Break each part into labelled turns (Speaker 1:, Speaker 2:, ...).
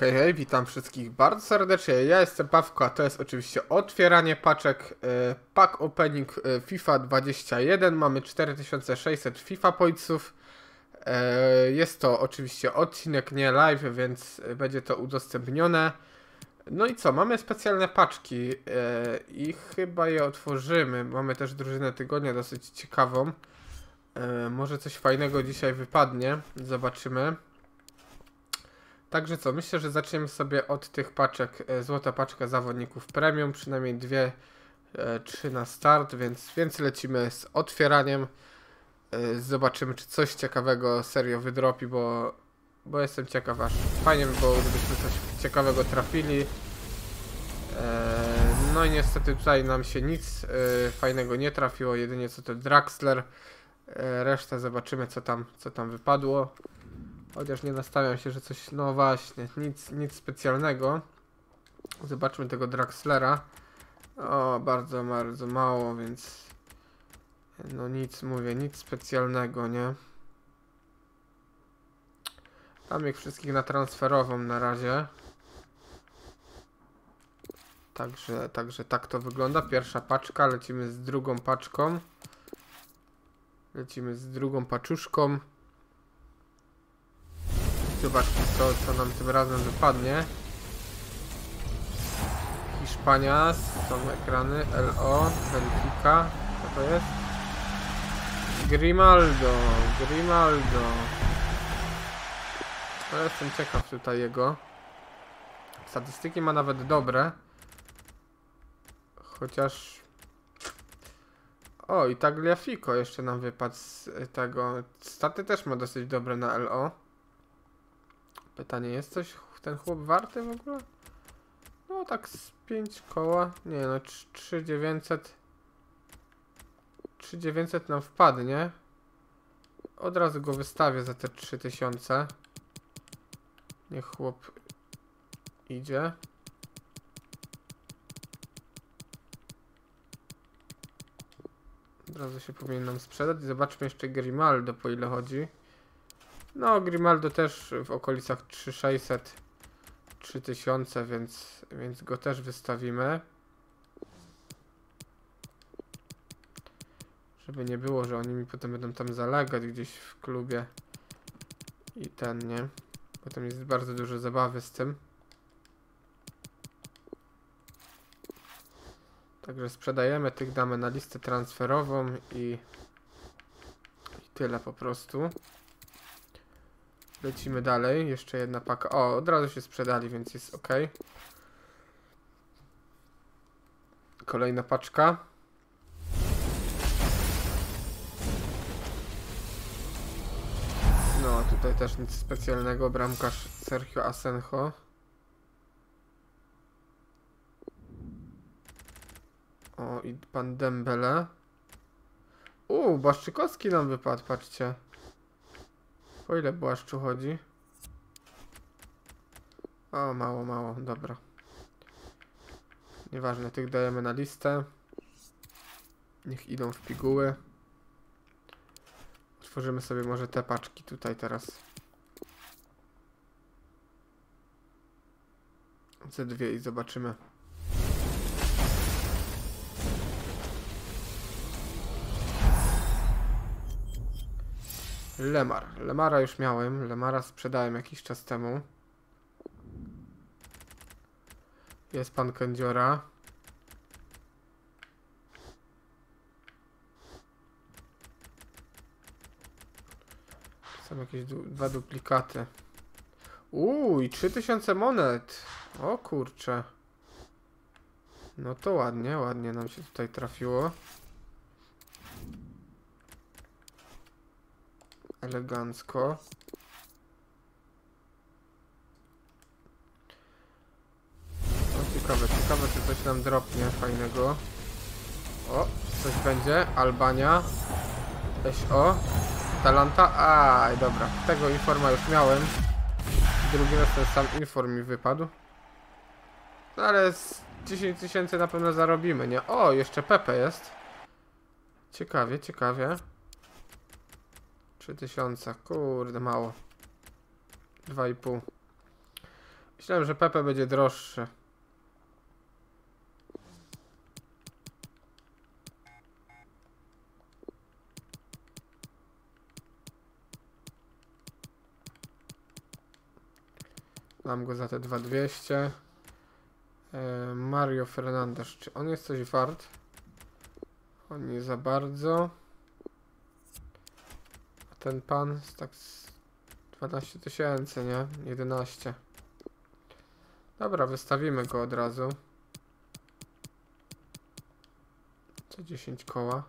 Speaker 1: Hej, hej, witam wszystkich bardzo serdecznie. Ja jestem Pawko, a to jest oczywiście otwieranie paczek. e, Pack opening e, FIFA 21. Mamy 4600 FIFA pointsów. E, Jest to oczywiście odcinek, nie live, więc będzie to udostępnione. No i co, mamy specjalne paczki e, i chyba je otworzymy. Mamy też drużynę tygodnia dosyć ciekawą. E, Może coś fajnego dzisiaj wypadnie. Zobaczymy. Także co, myślę, że zaczniemy sobie od tych paczek, e, złota paczka zawodników premium, przynajmniej dwie, e, trzy na start, więc, więc lecimy z otwieraniem. E, Zobaczymy, czy coś ciekawego serio wydropi, bo, bo jestem ciekaw, aż fajnie by było, gdybyśmy coś ciekawego trafili. No i niestety tutaj nam się nic fajnego nie trafiło, jedynie co to Draxler. Resztę zobaczymy, co tam, co tam wypadło. Chociaż nie nastawiam się, że coś. No właśnie, nic, nic specjalnego. Zobaczmy tego Draxlera. O, bardzo, bardzo mało, więc. No nic, mówię, nic specjalnego, nie? Mam ich wszystkich na transferową na razie. Także, także tak to wygląda. Pierwsza paczka, lecimy z drugą paczką. Lecimy z drugą paczuszką. Zobaczmy co, co nam tym razem wypadnie. Hiszpania, są ekrany, LO, Benfica, co to jest? Grimaldo, Grimaldo. No jestem ciekaw tutaj jego. Statystyki ma nawet dobre. Chociaż... O, i Tagliafico jeszcze nam wypadł z tego. Staty też ma dosyć dobre na LO. Pytanie, jest coś ten chłop warty w ogóle? No tak z 5 koła. Nie no, 3900. 3900 nam wpadnie. Od razu go wystawię za te 3000. Niech chłop idzie. Od razu się powinien nam sprzedać. Zobaczmy jeszcze Grimaldo po ile chodzi. No, Grimaldo też w okolicach 3600 3000, więc, więc go też wystawimy. Żeby nie było, że oni mi potem będą tam zalegać gdzieś w klubie. I ten, nie? Potem jest bardzo dużo zabawy z tym. Także sprzedajemy tych, damy na listę transferową i, i tyle po prostu. Lecimy dalej. Jeszcze jedna paka. O, od razu się sprzedali, więc jest ok. Kolejna paczka. No, tutaj też nic specjalnego. Bramkarz Sergio Asenjo. O, i pan Dembele. Uuu, Błaszczykowski nam wypadł, patrzcie. O ile błaszczu chodzi? O, mało, mało, dobra. Nieważne, tych dajemy na listę. Niech idą w piguły. Otworzymy sobie może te paczki tutaj teraz. Ze dwie i zobaczymy. Lemar. Lemara już miałem. Lemara sprzedałem jakiś czas temu. Jest pan kędziora. Są jakieś dwa duplikaty. Uuu, i 3000 monet. O kurcze. No to ładnie, ładnie nam się tutaj trafiło. Elegancko. No ciekawe, ciekawe czy coś nam dropnie fajnego. O, coś będzie. Albania. SO. Talanta. Aj, dobra. Tego informa już miałem. Drugi raz ten sam inform mi wypadł. No ale z 10 tysięcy na pewno zarobimy, nie? O, jeszcze Pepe jest. Ciekawie, ciekawie. 3000, kurde mało. 2,5. Myślałem, że Pepe będzie droższy. Mam go za te 2200. E, Mario Fernandez, czy on jest coś wart? On nie za bardzo. Ten pan tak z 12 tysięcy, nie? 11. Dobra, wystawimy go od razu. Co 10 koła.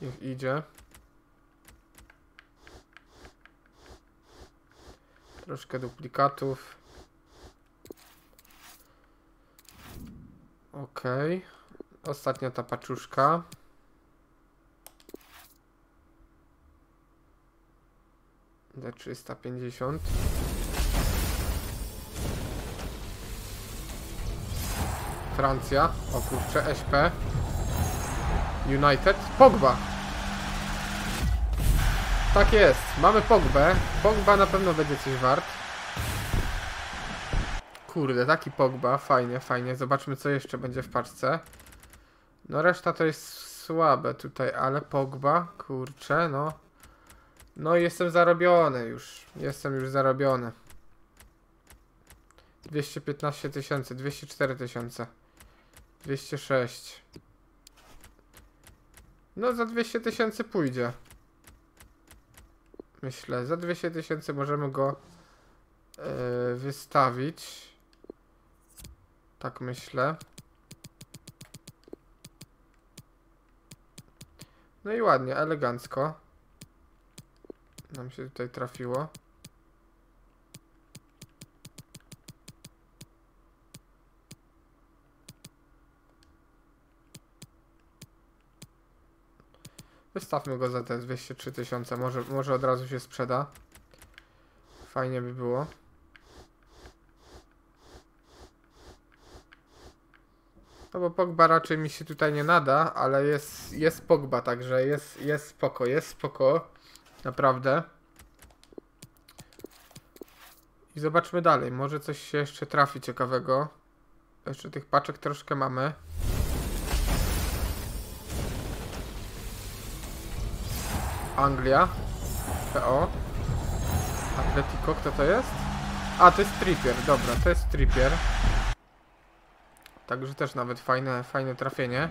Speaker 1: Niech idzie. Troszkę duplikatów. Okej. Ostatnia ta paczuszka. D350. Francja. O kurczę, SP. United. Pogba. Tak jest. Mamy Pogbę. Pogba na pewno będzie coś wart. Kurde, taki Pogba. Fajnie, fajnie. Zobaczmy, co jeszcze będzie w paczce. No reszta to jest słabe tutaj, ale Pogba, kurczę, no. No jestem zarobiony już. Jestem już zarobiony. 215 tysięcy, 204 tysiące. 206. No za 200 tysięcy pójdzie. Myślę, za 200 tysięcy możemy go yy, wystawić. Tak myślę. No i ładnie, elegancko. Nam się tutaj trafiło. Wystawmy go za te 203 tysiące. Może, może od razu się sprzeda. Fajnie by było. No bo Pogba raczej mi się tutaj nie nada, ale jest, jest Pogba, także jest, jest spoko, jest spoko. Naprawdę. I zobaczmy dalej. Może coś się jeszcze trafi ciekawego. Jeszcze tych paczek troszkę mamy. Anglia. PO. Atletico, kto to jest? A, to jest Trippier, dobra, to jest Trippier. Także też nawet fajne, fajne trafienie.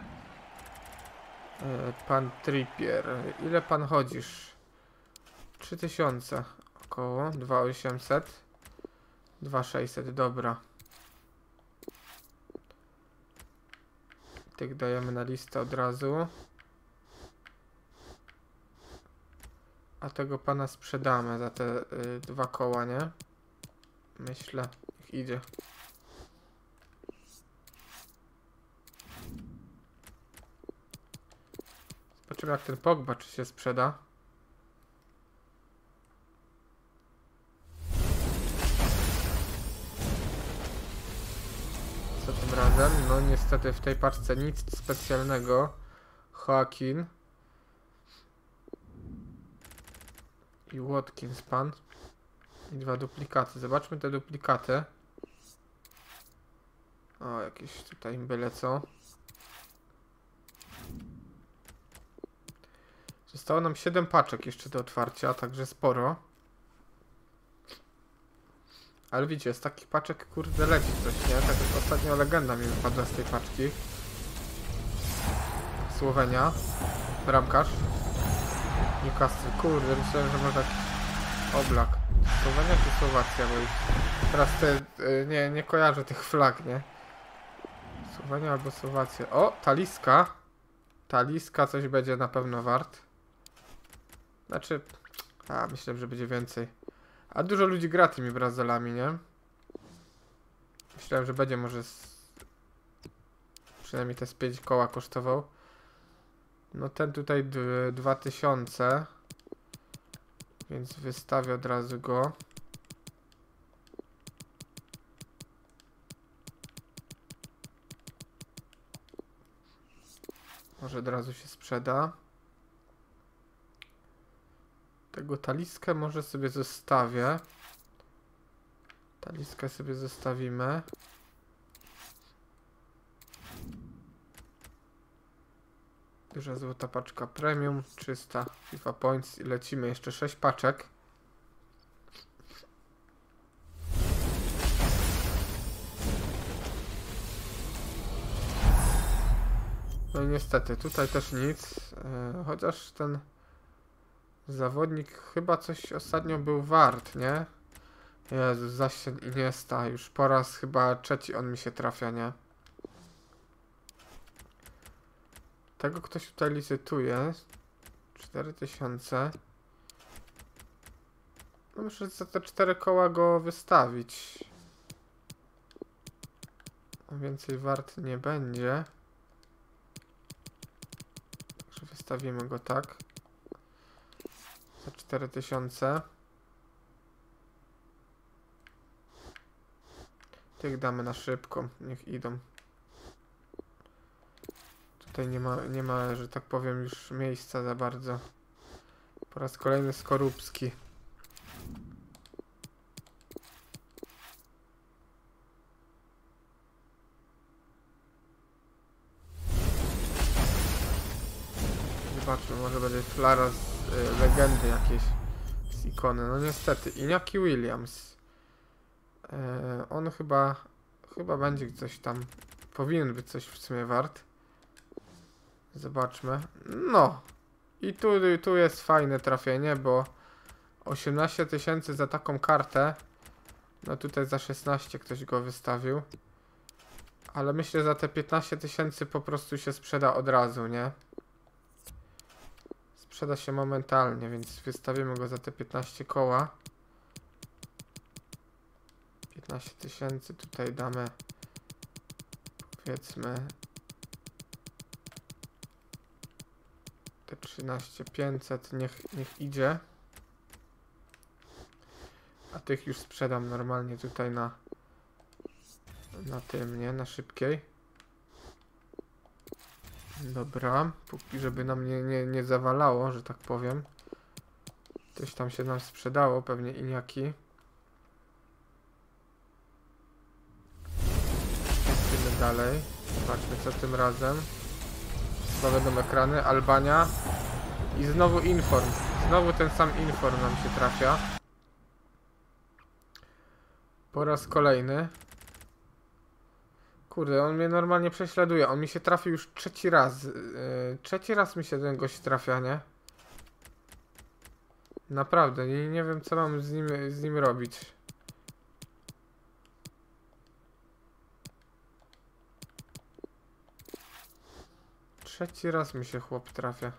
Speaker 1: E, Pan Trippier, ile pan chodzisz? 3000 około, 2800 2600, dobra Tych dajemy na listę od razu A tego pana sprzedamy za te y, dwa koła, nie? Myślę, niech idzie Zobaczymy jak ten Pogba czy się sprzeda Co tym razem? No niestety w tej paczce nic specjalnego. Joaquin. I Watkins pan. I dwa duplikaty. Zobaczmy te duplikaty. O, jakieś tutaj byle co. Zostało nam 7 paczek jeszcze do otwarcia, także sporo. Ale widzicie, z takich paczek kurde leci coś, nie? Tak jak ostatnio legenda mi wypadła z tej paczki. Słowenia. Bramkarz. Newcastle. Kurde, myślałem, że może oblak. Słowenia czy Słowacja? Bo już teraz te, y, nie, nie kojarzę tych flag, nie? Słowenia albo Słowacja. O, Taliska. Taliska coś będzie na pewno wart. Znaczy, a myślę, że będzie więcej. A dużo ludzi gra tymi Brazylami, nie? Myślałem, że będzie może z... przynajmniej te z 5 koła kosztował. No ten tutaj 2000. Więc wystawię od razu go. Może od razu się sprzeda. Tego taliskę może sobie zostawię. Taliskę sobie zostawimy. Duża złota paczka premium, 300 FIFA Points i lecimy jeszcze 6 paczek. No i niestety, tutaj też nic, e, chociaż ten zawodnik chyba coś ostatnio był wart, nie? Jezus, zaś ten Iniesta, już po raz chyba trzeci on mi się trafia, nie? Tego ktoś tutaj licytuje. 4000. No muszę za te cztery koła go wystawić. A Więcej wart nie będzie. Także wystawimy go tak. Za 4000. Tych damy na szybko. Niech idą. Tutaj nie ma, nie ma, że tak powiem, już miejsca za bardzo. Po raz kolejny Skorupski. Zobaczmy, może będzie flara z legendy jakieś. Z ikony. No niestety, Iñaki Williams. E, on chyba, chyba będzie coś tam, powinien być coś w sumie wart. Zobaczmy. No. I tu, tu jest fajne trafienie, bo 18 tysięcy za taką kartę. No tutaj za 16 ktoś go wystawił. Ale myślę, że za te 15 tysięcy po prostu się sprzeda od razu, nie? Sprzeda się momentalnie, więc wystawimy go za te 15 koła. 15 tysięcy tutaj damy powiedzmy te 13 500 niech, niech idzie a tych już sprzedam normalnie tutaj na na tym, nie? Na szybkiej dobra póki żeby nam nie, nie, nie zawalało, że tak powiem coś tam się nam sprzedało, pewnie iniaki Lecimy dalej. Zobaczmy co tym razem. Chyba będą ekrany. Albania. I znowu Inform. Znowu ten sam Inform nam się trafia. Po raz kolejny. Kurde, on mnie normalnie prześladuje. On mi się trafił już trzeci raz. Yy, trzeci raz mi się ten gość trafia, nie? Naprawdę, nie, nie wiem co mam z nim, z nim robić. Trzeci raz mi się chłop trafia.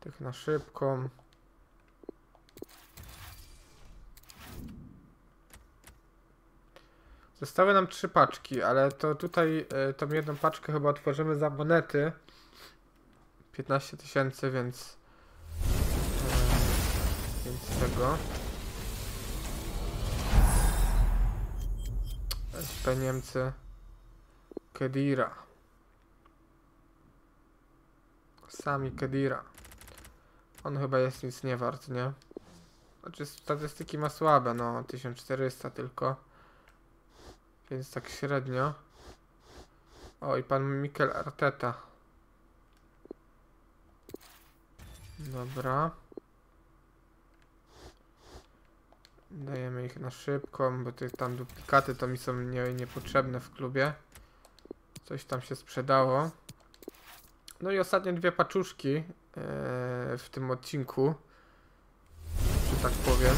Speaker 1: Tych na szybką. Zostały nam trzy paczki, ale to tutaj y, tą jedną paczkę chyba otworzymy za monety. 15 tysięcy, więc... y, więc tego. SP Niemcy. Kedira. Sami Kedira. On chyba jest nic nie wart, nie? Znaczy statystyki ma słabe, no 1400 tylko. Więc tak średnio. O i pan Mikel Arteta. Dobra. Dajemy ich na szybką, bo tych tam duplikaty to mi są nie, niepotrzebne w klubie. Coś tam się sprzedało. No i ostatnie dwie paczuszki e, w tym odcinku. Że tak powiem.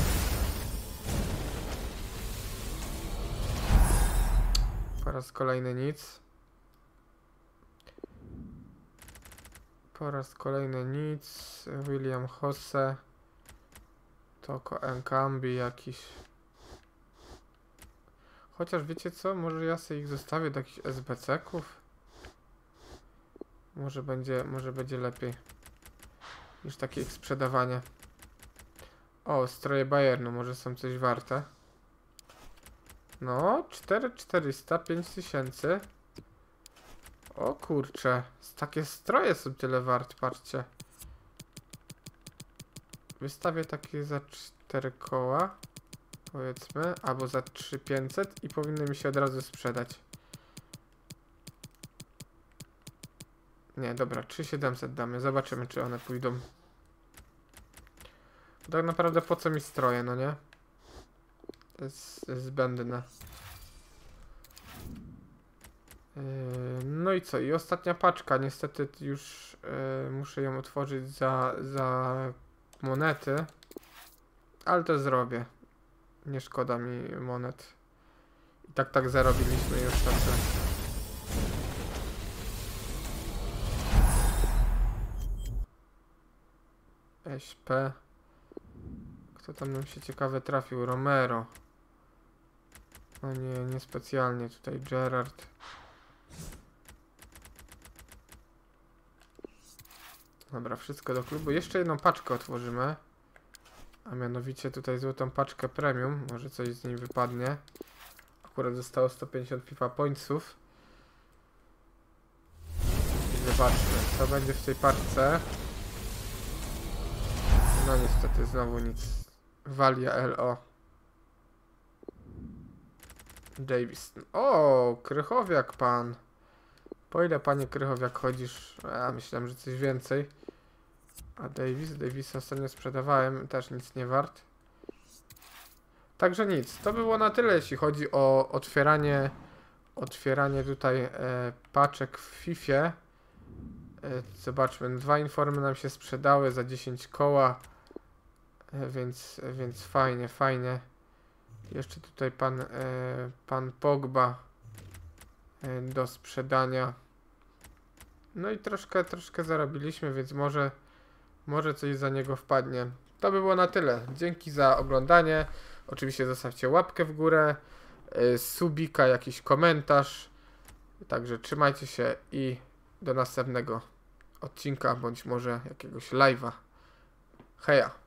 Speaker 1: Po raz kolejny nic. Po raz kolejny nic. William Hosse. Toko Enkambi jakiś. Chociaż wiecie co? Może ja sobie ich zostawię do jakichś SBC-ków? Może będzie, może będzie lepiej. Niż takie ich sprzedawanie. O, stroje Bayernu, może są coś warte. No, 4400, 5000. O kurcze, takie stroje są tyle wart, patrzcie. Wystawię takie za 4 koła, powiedzmy, albo za 3500 i powinny mi się od razu sprzedać. Nie, dobra, 3700 damy, zobaczymy czy one pójdą. Tak naprawdę po co mi stroje, no nie? Jest, zbędne. Yy, No i co? I ostatnia paczka. Niestety już yy, muszę ją otworzyć za, za monety. Ale to zrobię. Nie szkoda mi monet. I tak tak zarobiliśmy już także. SP. Kto tam nam się ciekawe trafił? Romero. No nie, niespecjalnie tutaj Gerard. Dobra, wszystko do klubu. Jeszcze jedną paczkę otworzymy. A mianowicie tutaj złotą paczkę premium. Może coś z niej wypadnie. Akurat zostało 150 FIFA pointsów. I zobaczmy, co będzie w tej paczce. No niestety znowu nic. Walia LO. Davis. O, Krychowiak pan. Po ile panie Krychowiak chodzisz? Ja myślałem, że coś więcej. A Davis? Davis ostatnio sprzedawałem, też nic nie wart. Także nic. To było na tyle, jeśli chodzi o otwieranie otwieranie tutaj e, paczek w FIFA. E, zobaczmy, dwa informy nam się sprzedały za 10 koła. E, więc, więc fajnie, fajnie. Jeszcze tutaj pan, e, pan Pogba e, do sprzedania. No i troszkę, troszkę zarobiliśmy, więc może, może coś za niego wpadnie. To by było na tyle. Dzięki za oglądanie. Oczywiście zostawcie łapkę w górę, e, subika, jakiś komentarz. Także trzymajcie się i do następnego odcinka, bądź może jakiegoś live'a. Heja!